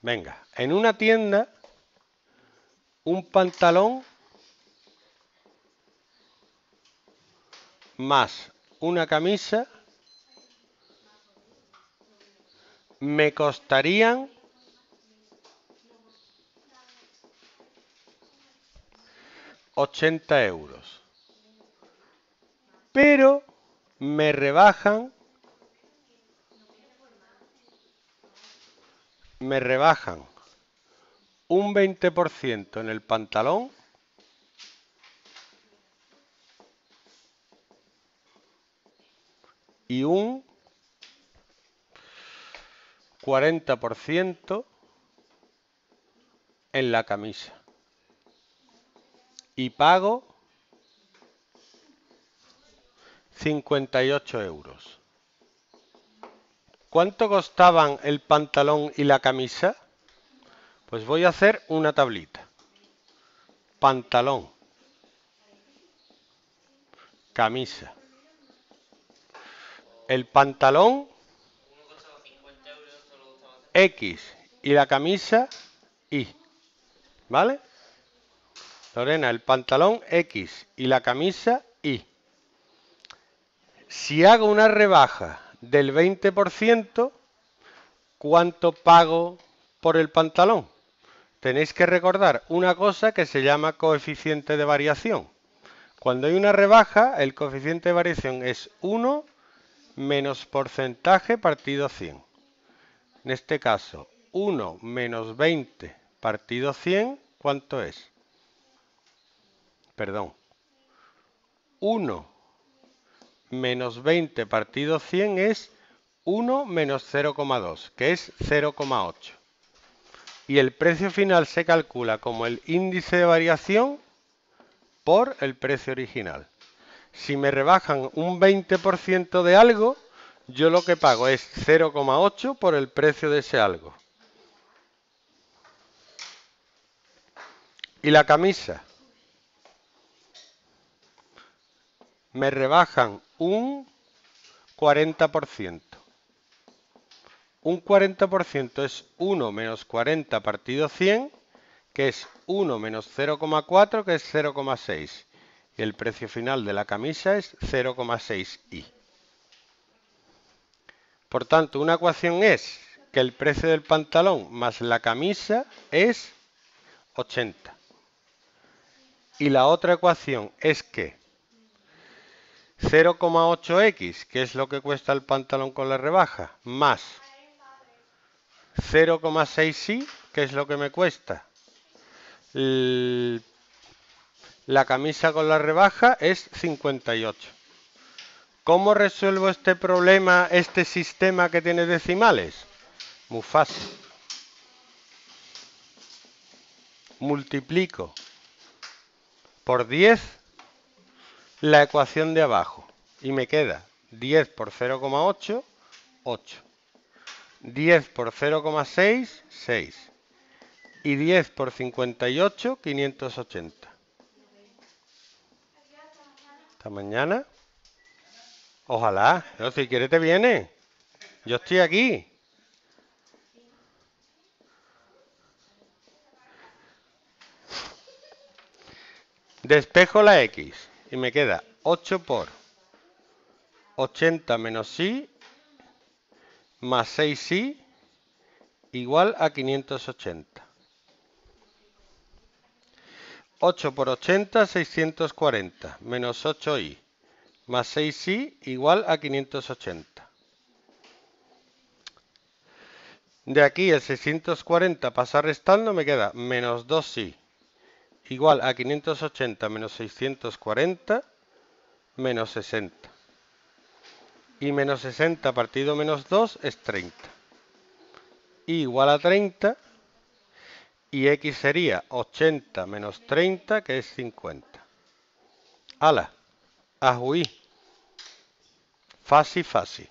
Venga, en una tienda, un pantalón más una camisa me costarían ochenta euros. Pero me rebajan me rebajan un 20% en el pantalón y un 40% en la camisa. Y pago 58 euros. ¿Cuánto costaban el pantalón y la camisa? Pues voy a hacer una tablita. Pantalón. Camisa. El pantalón X y la camisa Y. ¿Vale? Lorena, el pantalón X y la camisa Y. Si hago una rebaja del 20%, ¿cuánto pago por el pantalón? Tenéis que recordar una cosa que se llama coeficiente de variación. Cuando hay una rebaja, el coeficiente de variación es 1 menos porcentaje partido 100. En este caso, 1 menos 20 partido 100, ¿cuánto es? Perdón. 1 menos 20 partido 100 es 1 menos 0,2, que es 0,8. Y el precio final se calcula como el índice de variación por el precio original. Si me rebajan un 20% de algo, yo lo que pago es 0,8 por el precio de ese algo. Y la camisa. Me rebajan un 40%. Un 40% es 1 menos 40 partido 100, que es 1 menos 0,4, que es 0,6. Y el precio final de la camisa es 0,6i. Por tanto, una ecuación es que el precio del pantalón más la camisa es 80. Y la otra ecuación es que 0,8x, que es lo que cuesta el pantalón con la rebaja, más 0,6y, que es lo que me cuesta la camisa con la rebaja, es 58. ¿Cómo resuelvo este problema, este sistema que tiene decimales? Muy fácil. Multiplico por 10 la ecuación de abajo y me queda 10 por 0,8, 8. 10 por 0,6, 6. Y 10 por 58, 580. Hasta mañana. Ojalá. si quieres te viene. Yo estoy aquí. Despejo la X y me queda 8 por 80 menos Y más 6Y igual a 580. 8 por 80, 640, menos 8i más 6i igual a 580. De aquí el 640 pasa restando, me queda menos 2i igual a 580 menos 640 menos 60. Y menos 60 partido menos 2 es 30. igual a 30 y x sería 80 menos 30 que es 50. ¡Hala! Ajuí. Fácil, fácil.